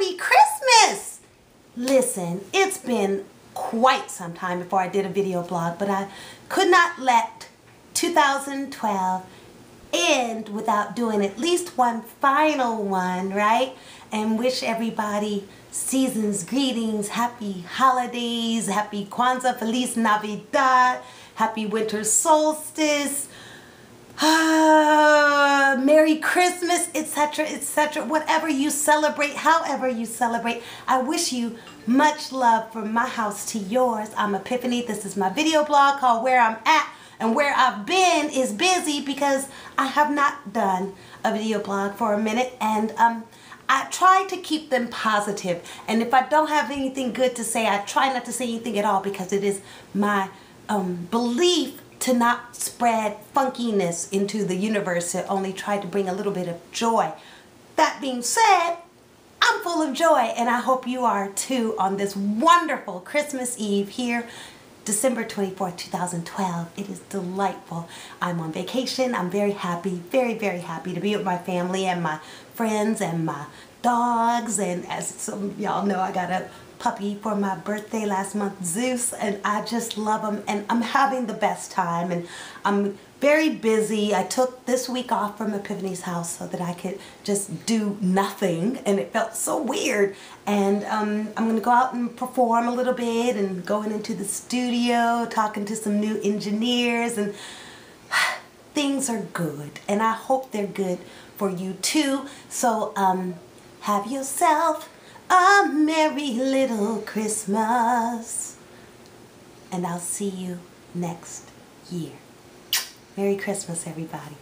Happy Christmas! Listen, it's been quite some time before I did a video blog, but I could not let 2012 end without doing at least one final one, right? And wish everybody season's greetings, happy holidays, happy Kwanzaa, Feliz Navidad, happy winter solstice, uh, Merry Christmas, etc., etc. Whatever you celebrate, however you celebrate, I wish you much love from my house to yours. I'm Epiphany. This is my video blog called Where I'm At. And where I've been is busy because I have not done a video blog for a minute. And um, I try to keep them positive. And if I don't have anything good to say, I try not to say anything at all because it is my um, belief to not spread funkiness into the universe, to only try to bring a little bit of joy. That being said, I'm full of joy and I hope you are too on this wonderful Christmas Eve here December 24th, 2012. It is delightful. I'm on vacation. I'm very happy, very, very happy to be with my family and my friends and my dogs. And as some of y'all know, I got a puppy for my birthday last month, Zeus, and I just love him and I'm having the best time and I'm very busy. I took this week off from Epiphany's house so that I could just do nothing and it felt so weird and um, I'm gonna go out and perform a little bit and going into the studio talking to some new engineers and things are good and I hope they're good for you too so um, have yourself a merry little Christmas. And I'll see you next year. Merry Christmas, everybody.